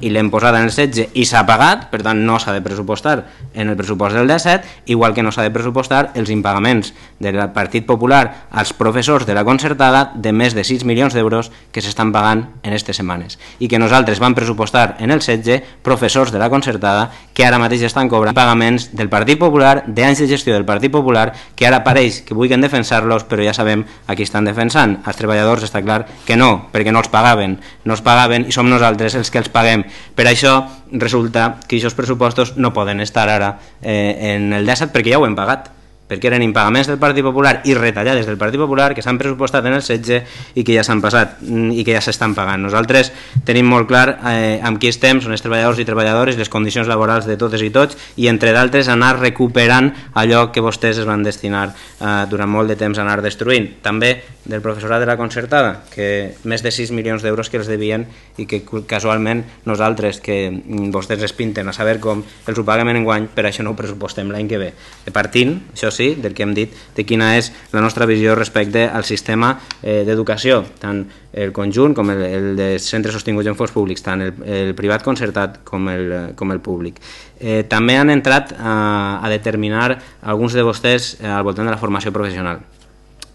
i l'hem posat en el 16 i s'ha pagat, per tant no s'ha de pressupostar en el pressupost del 17, igual que no s'ha de pressupostar els impagaments del Partit Popular als professors de la concertada de més de 6 milions d'euros que s'estan pagant en aquestes setmanes. I que nosaltres vam pressupostar en el 16 professors de la concertada que ara mateix estan cobrant pagaments del Partit Popular, d'anys de gestió del Partit Popular, que ara pareix que vulguin defensar-los, però ja sabem a qui estan defensant. Els treballadors està clar que no, perquè no els pagaven, no els pagaven i som nosaltres els que els paguem paguem. Per això resulta que aquests pressupostos no poden estar ara eh, en el 17 perquè ja ho hem pagat perquè eren impagaments del Partit Popular i retallades del Partit Popular que s'han pressupostat en el 16 i que ja s'han passat mm, i que ja s'estan pagant. Nosaltres tenim molt clar eh, amb qui estem, són els treballadors i treballadores, les condicions laborals de totes i tots i entre d'altres anar recuperant allò que vostès es van destinar eh, durant molt de temps a anar destruint. També del professorat de la concertada, que més de 6 milions d'euros que els devien i que casualment nosaltres, que mm, vostès es pinten a saber com els ho paguem en enguany, per això no ho pressupostem l'any que ve. Partint, això sí, sí, del que hem dit, de quina és la nostra visió respecte al sistema eh, d'educació, tant el conjunt com el, el de centres sostinguts en fons públics, tant el, el privat concertat com el, com el públic. Eh, també han entrat a, a determinar alguns de vostès eh, al voltant de la formació professional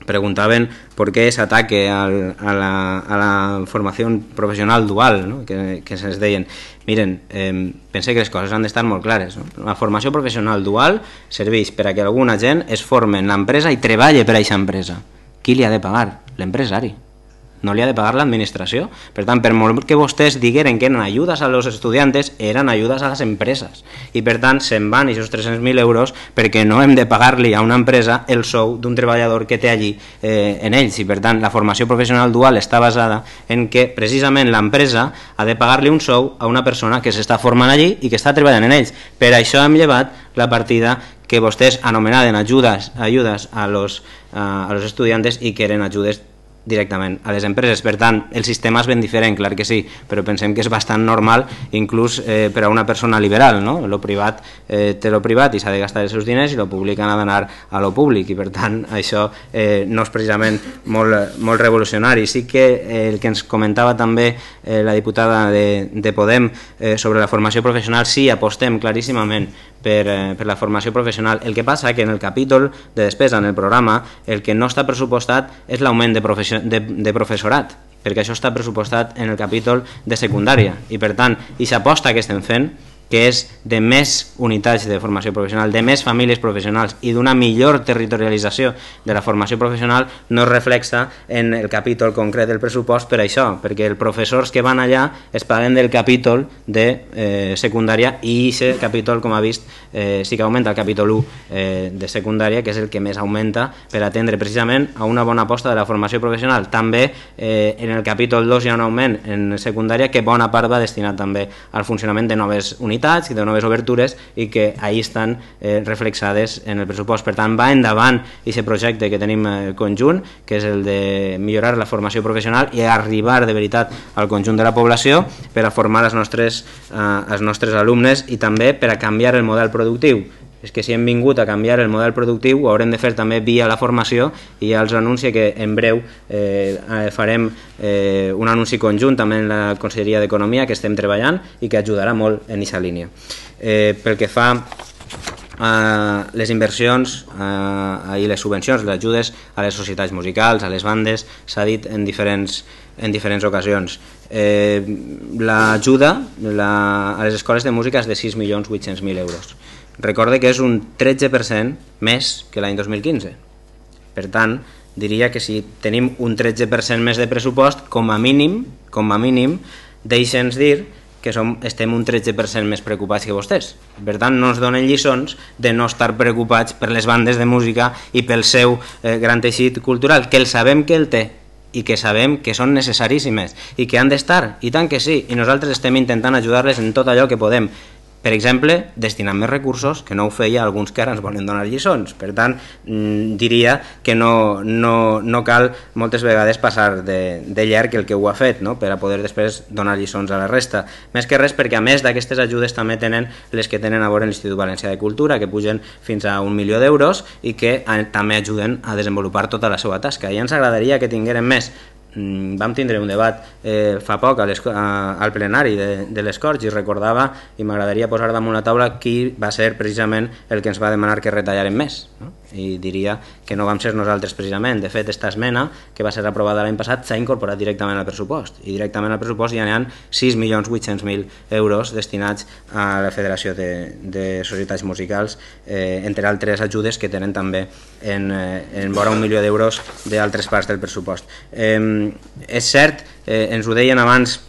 preguntaven por qué ese ataque al, a, la, a, la, formación profesional dual, ¿no? que, que se'ns deien. Miren, eh, pense que les coses han d'estar molt clares. No? La formació professional dual serveix per a que alguna gent es forme en l'empresa i treballe per a aquesta empresa. Qui li ha de pagar? L'empresari no li ha de pagar l'administració. Per tant, per molt que vostès digueren que eren ajudes a los estudiantes, eren ajudes a les empreses. I per tant, se'n van aquests 300.000 euros perquè no hem de pagar-li a una empresa el sou d'un treballador que té allí eh, en ells. I per tant, la formació professional dual està basada en que precisament l'empresa ha de pagar-li un sou a una persona que s'està formant allí i que està treballant en ells. Per això hem llevat la partida que vostès anomenaven ajudes, ajudes a los, a los estudiantes i que eren ajudes directament a les empreses. Per tant, el sistema és ben diferent, clar que sí, però pensem que és bastant normal, inclús eh, per a una persona liberal. No? Lo privat eh, té lo privat i s'ha de gastar els seus diners i lo públic ha d'anar a lo públic i per tant això eh, no és precisament molt, molt revolucionari. Sí que eh, el que ens comentava també eh, la diputada de, de Podem eh, sobre la formació professional, sí, apostem claríssimament per, eh, per la formació professional. El que passa que en el capítol de despesa, en el programa, el que no està pressupostat és l'augment de, de, de professorat, perquè això està pressupostat en el capítol de secundària. I per tant, i s'aposta que estem fent que és de més unitats de formació professional, de més famílies professionals i d'una millor territorialització de la formació professional no es reflexa en el capítol concret del pressupost per això, perquè els professors que van allà es paguen del capítol de eh, secundària i aquest capítol, com ha vist, eh, sí que augmenta el capítol 1 eh, de secundària, que és el que més augmenta per atendre precisament a una bona aposta de la formació professional. També eh, en el capítol 2 hi ha un augment en secundària que bona part va destinat també al funcionament de noves unitats unitats i de noves obertures i que ahí estan eh, reflexades en el pressupost. Per tant, va endavant aquest projecte que tenim eh, conjunt, que és el de millorar la formació professional i arribar de veritat al conjunt de la població per a formar nostres, eh, els nostres alumnes i també per a canviar el model productiu és que si hem vingut a canviar el model productiu ho haurem de fer també via la formació i ja els anuncio que en breu eh, farem eh, un anunci conjunt també en la Conselleria d'Economia que estem treballant i que ajudarà molt en aquesta línia. Eh, pel que fa a les inversions eh, i les subvencions, les ajudes a les societats musicals, a les bandes, s'ha dit en diferents, en diferents ocasions. Eh, L'ajuda a les escoles de música és de 6.800.000 euros recorde que és un 13% més que l'any 2015. Per tant, diria que si tenim un 13% més de pressupost, com a mínim, com a mínim, deixa'ns dir que som, estem un 13% més preocupats que vostès. Per tant, no ens donen lliçons de no estar preocupats per les bandes de música i pel seu eh, gran teixit cultural, que el sabem que el té i que sabem que són necessaríssimes i que han d'estar, i tant que sí, i nosaltres estem intentant ajudar-les en tot allò que podem, per exemple, destinant més recursos, que no ho feia alguns que ara ens volen donar lliçons. Per tant, mm, diria que no, no, no cal moltes vegades passar de, de llarg el que ho ha fet, no? per a poder després donar lliçons a la resta. Més que res perquè a més d'aquestes ajudes també tenen les que tenen a veure l'Institut Valencià de Cultura, que pugen fins a un milió d'euros i que a, també ajuden a desenvolupar tota la seva tasca. I ens agradaria que tingueren més, vam tindre un debat eh, fa poc a a, al plenari de, de les Corts i recordava, i m'agradaria posar damunt la taula, qui va ser precisament el que ens va demanar que retallarem més. No? I diria que no vam ser nosaltres precisament. De fet, aquesta esmena, que va ser aprovada l'any passat, s'ha incorporat directament al pressupost i directament al pressupost ja n'hi ha 6.800.000 euros destinats a la Federació de, de Societats Musicals, eh, entre altres ajudes que tenen també en, eh, en vora un milió d'euros d'altres parts del pressupost. Eh, és cert, eh, ens ho deien abans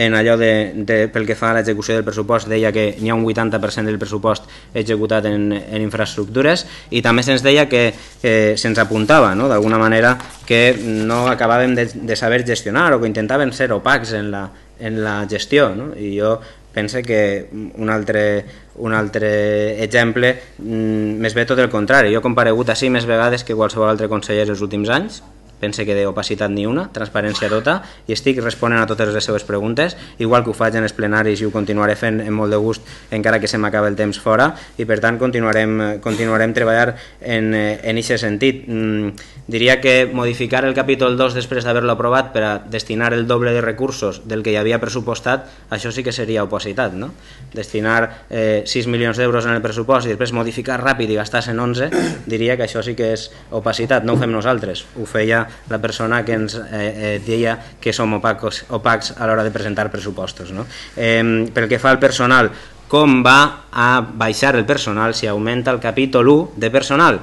en allò de, de, pel que fa a l'execució del pressupost deia que n'hi ha un 80% del pressupost executat en, en infraestructures i també se'ns deia que, que se'ns apuntava no? d'alguna manera que no acabàvem de, de saber gestionar o que intentaven ser opacs en la, en la gestió no? i jo pense que un altre, un altre exemple mm, més bé tot el contrari. Jo he comparegut així més vegades que qualsevol altre conseller els últims anys pense que d'opacitat ni una, transparència tota, i estic responent a totes les seves preguntes, igual que ho faig en els plenaris i ho continuaré fent amb molt de gust encara que se m'acabi el temps fora, i per tant continuarem, continuarem treballar en aquest sentit. Mm, diria que modificar el capítol 2 després d'haver-lo aprovat per a destinar el doble de recursos del que hi havia pressupostat, això sí que seria opacitat, no? Destinar eh, 6 milions d'euros en el pressupost i després modificar ràpid i gastar-se en 11, diria que això sí que és opacitat, no ho fem nosaltres, ho feia la persona que ens eh, eh, deia que som opacos, opacs a l'hora de presentar pressupostos. No? Eh, pel que fa al personal, com va a baixar el personal si augmenta el capítol 1 de personal?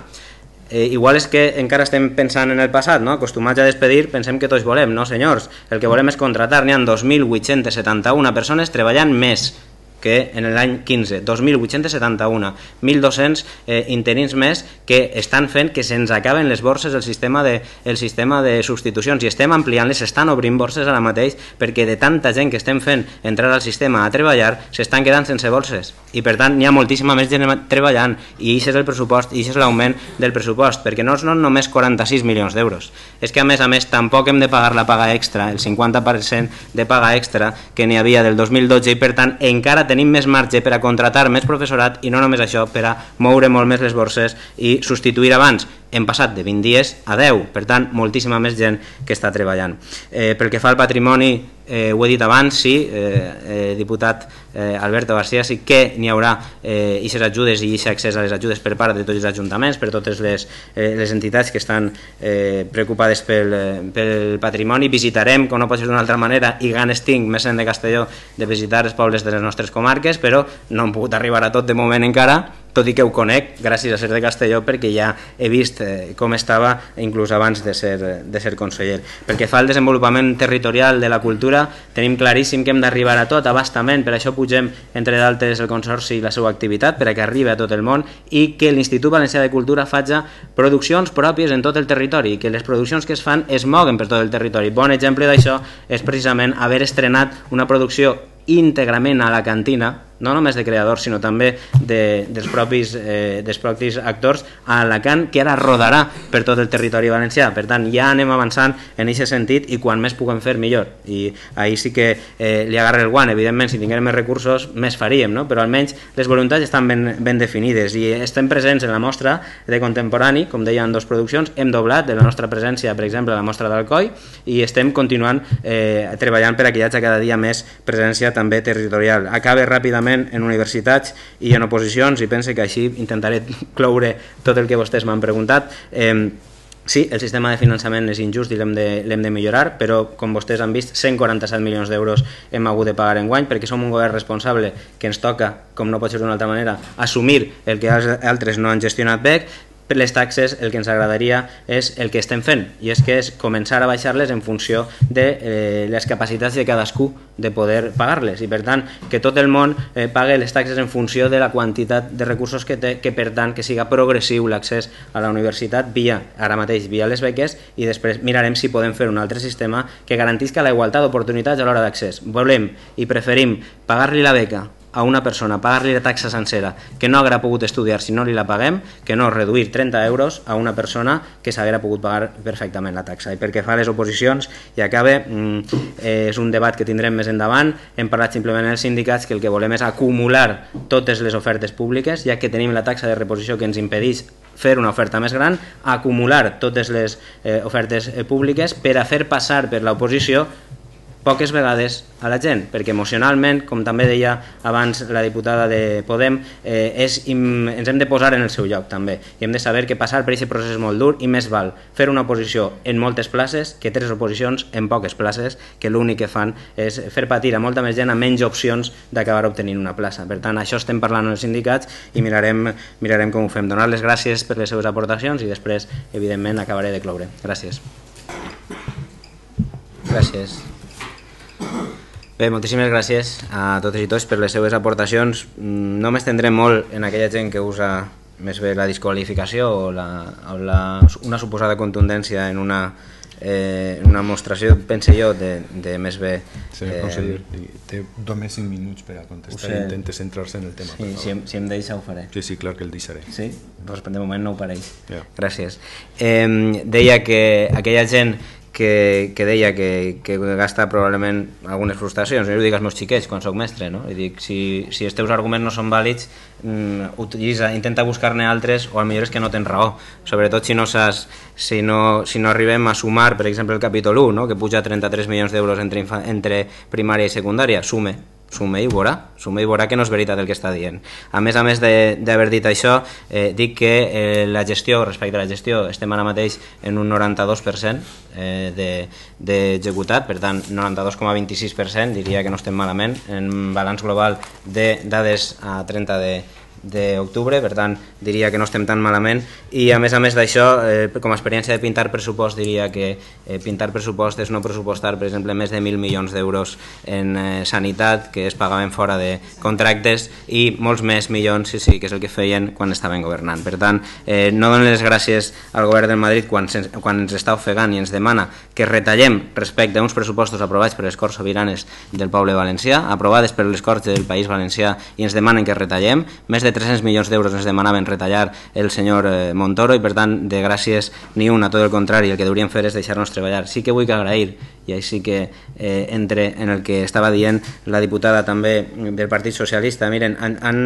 Eh, igual és que encara estem pensant en el passat, no? acostumats a despedir, pensem que tots volem, no senyors, el que volem és contratar, n'hi ha 2.871 persones treballant més que en l'any 15, 2.871, 1.200 eh, interins més que estan fent que se'ns acaben les borses el sistema, de, el sistema de substitucions. I estem ampliant-les, s'estan obrint borses ara mateix perquè de tanta gent que estem fent entrar al sistema a treballar s'estan quedant sense borses. I per tant n'hi ha moltíssima més gent treballant. I això és el pressupost, i això és l'augment del pressupost, perquè no són només 46 milions d'euros, és que a més a més tampoc hem de pagar la paga extra, el 50% de paga extra que n'hi havia del 2012 i per tant encara tenim més marge per a contratar més professorat i no només això, per a moure molt més les borses i substituir abans hem passat de 20 dies a 10, per tant, moltíssima més gent que està treballant. Eh, pel que fa al patrimoni, eh, ho he dit abans, sí, eh, eh, diputat eh, Alberto García, sí que n'hi haurà eh, aquestes ajudes i aquest accés a les ajudes per part de tots els ajuntaments, per totes les, eh, les entitats que estan eh, preocupades pel, eh, pel patrimoni. Visitarem, com no pot ser d'una altra manera, i ganes tinc, més en de Castelló, de visitar els pobles de les nostres comarques, però no hem pogut arribar a tot de moment encara, tot i que ho conec gràcies a ser de Castelló perquè ja he vist eh, com estava inclús abans de ser, de ser conseller. Perquè fa el desenvolupament territorial de la cultura tenim claríssim que hem d'arribar a tot abastament, per això pugem entre d'altres el Consorci i la seva activitat per a que arribi a tot el món i que l'Institut Valencià de Cultura faci produccions pròpies en tot el territori i que les produccions que es fan es moguen per tot el territori. Bon exemple d'això és precisament haver estrenat una producció íntegrament a la cantina no només de creadors, sinó també de, dels, propis, eh, dels propis actors a Alacant, que ara rodarà per tot el territori valencià. Per tant, ja anem avançant en aquest sentit i quan més puguem fer, millor. I ahir sí que eh, li agarra el guant. Evidentment, si tinguem més recursos, més faríem, no? però almenys les voluntats estan ben, ben definides i estem presents en la mostra de contemporani, com deia en dues produccions, hem doblat de la nostra presència, per exemple, a la mostra d'Alcoi i estem continuant eh, treballant per a que hi hagi cada dia més presència també territorial. Acaba ràpidament especialment en universitats i en oposicions, i pense que així intentaré cloure tot el que vostès m'han preguntat. Eh, Sí, el sistema de finançament és injust i l'hem de, de millorar, però com vostès han vist, 147 milions d'euros hem hagut de pagar en guany perquè som un govern responsable que ens toca, com no pot ser d'una altra manera, assumir el que altres no han gestionat bé, per les taxes el que ens agradaria és el que estem fent i és que és començar a baixar-les en funció de eh, les capacitats de cadascú de poder pagar-les i per tant que tot el món eh, pague les taxes en funció de la quantitat de recursos que té que per tant que siga progressiu l'accés a la universitat via, ara mateix via les beques i després mirarem si podem fer un altre sistema que garantisca la igualtat d'oportunitats a l'hora d'accés. Volem i preferim pagar-li la beca a una persona, pagar-li la taxa sencera que no haguera pogut estudiar si no li la paguem, que no reduir 30 euros a una persona que s'haguera pogut pagar perfectament la taxa. I perquè fa les oposicions, i acabe, mm, eh, és un debat que tindrem més endavant, hem parlat simplement els sindicats que el que volem és acumular totes les ofertes públiques, ja que tenim la taxa de reposició que ens impedeix fer una oferta més gran, acumular totes les eh, ofertes eh, públiques per a fer passar per l'oposició poques vegades a la gent, perquè emocionalment, com també deia abans la diputada de Podem, eh, és, im, ens hem de posar en el seu lloc també, i hem de saber que passar per aquest procés és molt dur i més val fer una oposició en moltes places que tres oposicions en poques places, que l'únic que fan és fer patir a molta més gent a menys opcions d'acabar obtenint una plaça. Per tant, això estem parlant els sindicats i mirarem, mirarem com ho fem. Donar les gràcies per les seves aportacions i després, evidentment, acabaré de cloure. Gràcies. Gràcies. Bé, moltíssimes gràcies a totes i tots per les seves aportacions. Mm, no m'estendré molt en aquella gent que usa més bé la disqualificació o, la, o la, una suposada contundència en una, eh, una mostració, pense jo, de, de més bé... Sí, eh, conseller, té només 5 minuts per a contestar i intenta centrar-se en el tema. Sí, si, em, si em deixa ho faré. Sí, sí, clar que el deixaré. Sí? Doncs de moment no ho pareix. Yeah. Gràcies. Eh, deia que aquella gent que, que deia que, que gasta probablement algunes frustracions. Jo ho dic als meus xiquets quan sóc mestre, no? I dic, si, si els teus arguments no són vàlids, mm, utilitza, intenta buscar-ne altres o al millor és que no tens raó. Sobretot si no, saps, si no, si no arribem a sumar, per exemple, el capítol 1, no? que puja 33 milions d'euros entre, entre primària i secundària, sume, sume i veurà, sume i veurà que no és veritat el que està dient. A més a més d'haver dit això, eh, dic que eh, la gestió, respecte a la gestió, estem ara mateix en un 92% eh, d'executat, de, per tant 92,26% diria que no estem malament, en balanç global de dades a 30 de, d'octubre, per tant diria que no estem tan malament i a més a més d'això, eh, com a experiència de pintar pressupost diria que eh, pintar pressupost és no pressupostar per exemple més de 1.000 milions d'euros en eh, sanitat que es pagaven fora de contractes i molts més milions, sí, sí, que és el que feien quan estaven governant. Per tant, eh, no donen les gràcies al govern del Madrid quan, quan ens està ofegant i ens demana que retallem respecte a uns pressupostos aprovats per les Corts Sobiranes del poble valencià, aprovades per les Corts del País Valencià i ens demanen que retallem, més de 300 milions d'euros ens demanaven retallar el senyor eh, Montoro i per tant de gràcies ni una, tot el contrari, el que hauríem fer és deixar-nos treballar. Sí que vull que agrair, i així que eh, entre en el que estava dient la diputada també del Partit Socialista, miren, han, han,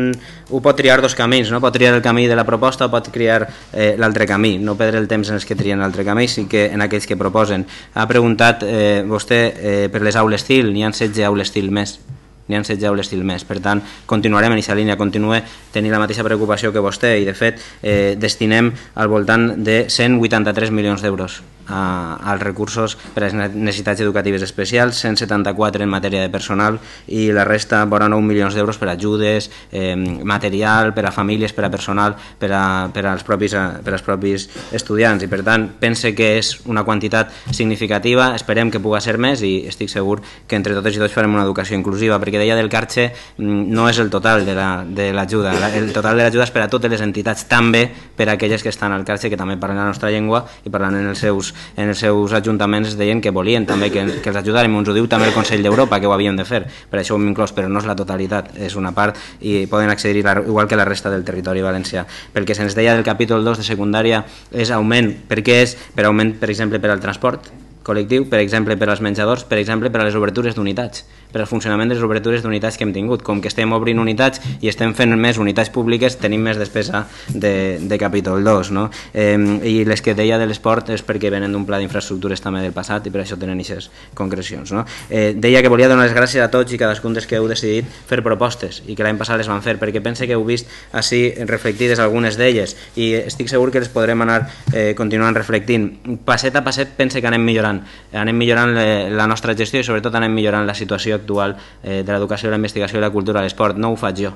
ho pot triar dos camins, no? pot triar el camí de la proposta o pot triar eh, l'altre camí, no perdre el temps en els que trien l'altre camí, sí que en aquells que proposen. Ha preguntat eh, vostè eh, per les aules TIL, n'hi ha 16 aules TIL més n'hi ha 16 aules TIL més. Per tant, continuarem en aquesta línia, continue tenir la mateixa preocupació que vostè i, de fet, eh, destinem al voltant de 183 milions d'euros als recursos per a les necessitats educatives especials, 174 en matèria de personal i la resta vora 9 milions d'euros per a ajudes, eh, material, per a famílies, per a personal, per, a, per, als propis, per als propis estudiants. I per tant pense que és una quantitat significativa, esperem que pugui ser més i estic segur que entre totes i tots farem una educació inclusiva perquè deia del Carxe mm, no és el total de l'ajuda, la, el total de l'ajuda és per a totes les entitats, també per a aquelles que estan al Carxe que també parlen la nostra llengua i parlant en els seus en els seus ajuntaments deien que volien també que, que els ajudarem, ens ho diu també el Consell d'Europa que ho havíem de fer, per això ho hem inclòs però no és la totalitat, és una part i poden accedir igual que la resta del territori valencià. Pel que se'ns deia del capítol 2 de secundària és augment, per què és? Per augment, per exemple, per al transport col·lectiu, per exemple, per als menjadors, per exemple, per a les obertures d'unitats per al funcionament de les obertures d'unitats que hem tingut. Com que estem obrint unitats i estem fent més unitats públiques, tenim més despesa de, de capítol 2. No? Eh, I les que deia de l'esport és perquè venen d'un pla d'infraestructures també del passat i per això tenen aquestes concrecions. No? Eh, deia que volia donar les gràcies a tots i cadascun dels que heu decidit fer propostes i que l'any passat les van fer, perquè pense que heu vist així reflectides algunes d'elles i estic segur que les podrem anar eh, continuant reflectint. Passet a passet pense que anem millorant. Anem millorant la nostra gestió i sobretot anem millorant la situació actual eh, de l'educació, la investigació i la cultura l'esport. No ho faig jo,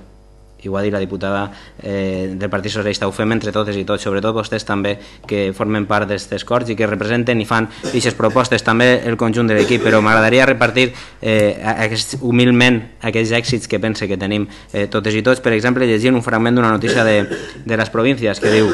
i ho ha dit la diputada eh, del Partit Socialista, ho fem entre totes i tots, sobretot vostès també que formen part d'aquests corts i que representen i fan aquestes propostes, també el conjunt de l'equip, però m'agradaria repartir eh, aquest, humilment aquells èxits que pense que tenim eh, totes i tots. Per exemple, llegint un fragment d'una notícia de, de les províncies que diu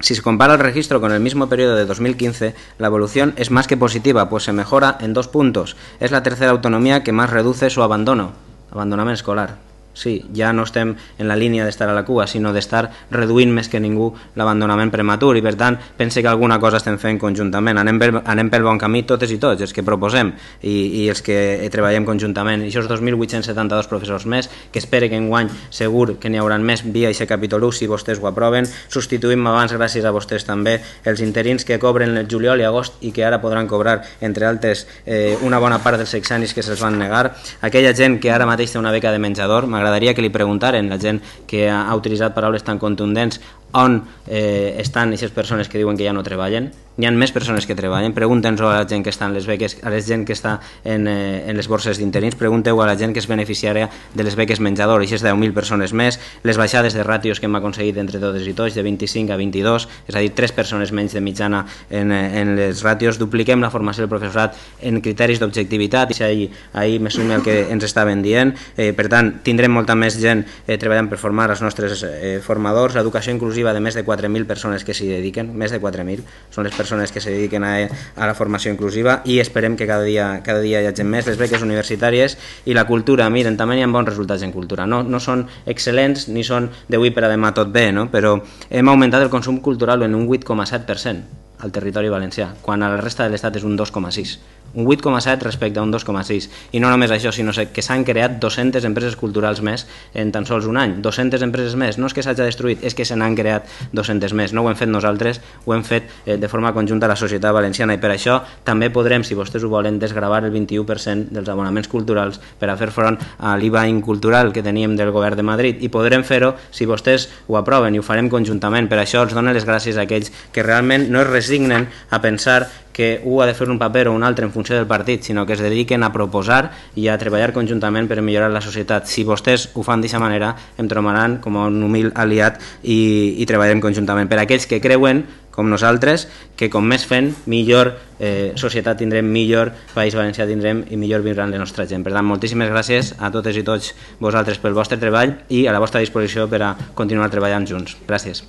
Si se compara el registro con el mismo periodo de 2015, la evolución es más que positiva, pues se mejora en dos puntos. Es la tercera autonomía que más reduce su abandono, abandonamiento escolar. Sí, ja no estem en la línia d'estar a la cua, sinó d'estar reduint més que ningú l'abandonament prematur i per tant pense que alguna cosa estem fent conjuntament. Anem pel, anem pel bon camí totes i tots, els que proposem i, i els que treballem conjuntament. I aquests 2.872 professors més, que espere que enguany segur que n'hi haurà més via aquest capítol 1 si vostès ho aproven. Substituïm abans, gràcies a vostès també, els interins que cobren el juliol i agost i que ara podran cobrar, entre altres, eh, una bona part dels sexanis que se'ls van negar. Aquella gent que ara mateix té una beca de menjador, m'agrada m'agradaria que li preguntaren la gent que ha utilitzat paraules tan contundents on eh, estan aquestes persones que diuen que ja no treballen, n'hi ha més persones que treballen, pregunteu a la gent que està en les beques, a la gent que està en, eh, en les borses d'interins, pregunteu a la gent que és beneficiària de les beques menjador, és 10.000 persones més, les baixades de ràtios que hem aconseguit entre totes i tots, de 25 a 22, és a dir, 3 persones menys de mitjana en, eh, en les ràtios, dupliquem la formació del professorat en criteris d'objectivitat, i ahir, ahir me sumi el que ens estaven dient, eh, per tant, tindrem molta més gent eh, treballant per formar els nostres eh, formadors, l'educació inclusiva de més de 4.000 persones que s'hi dediquen, més de 4.000, són les persones que se dediquen a, a la formació inclusiva i esperem que cada dia, cada dia hi hagi més. Les beques universitàries i la cultura, miren, també hi ha bons resultats en cultura, no, no són excel·lents ni són d'avui per a demà tot bé, no? però hem augmentat el consum cultural en un 8,7% al territori valencià, quan a la resta de l'estat és un 2,6 un 8,7 respecte a un 2,6 i no només això, sinó que s'han creat 200 empreses culturals més en tan sols un any. 200 empreses més, no és que s'hagi destruït és que se n'han creat 200 més. No ho hem fet nosaltres, ho hem fet eh, de forma conjunta a la societat valenciana. I per això també podrem, si vostès ho volen, desgravar el 21% dels abonaments culturals per a fer front a l'IVA incultural que teníem del govern de Madrid. I podrem fer-ho si vostès ho aproven i ho farem conjuntament. Per això els dono les gràcies a aquells que realment no es resignen a pensar que un ha de fer un paper o un altre en funció del partit, sinó que es dediquen a proposar i a treballar conjuntament per millorar la societat. Si vostès ho fan d'aquesta manera, em trobaran com un humil aliat i, i treballem conjuntament. Per aquells que creuen com nosaltres, que com més fent, millor eh, societat tindrem, millor País Valencià tindrem i millor viuran la nostra gent. Per tant, moltíssimes gràcies a totes i tots vosaltres pel vostre treball i a la vostra disposició per a continuar treballant junts. Gràcies.